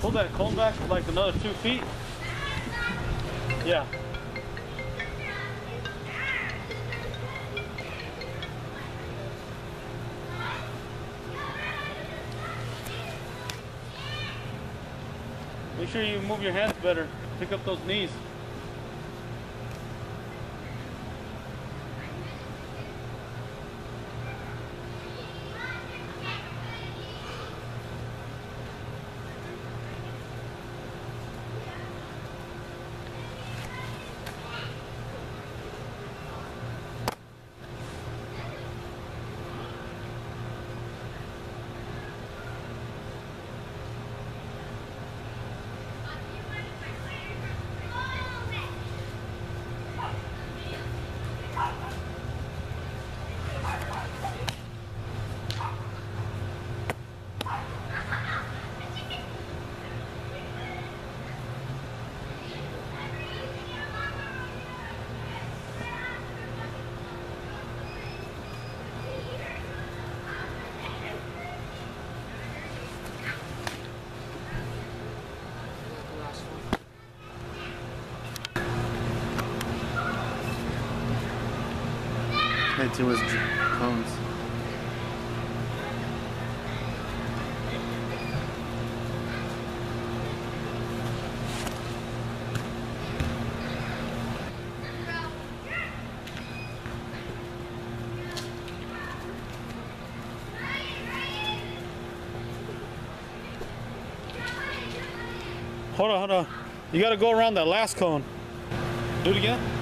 Pull that cone back like another two feet. Yeah. Make sure you move your hands better. Pick up those knees. Head to his cones. Hold on, hold on. You gotta go around that last cone. Do it again.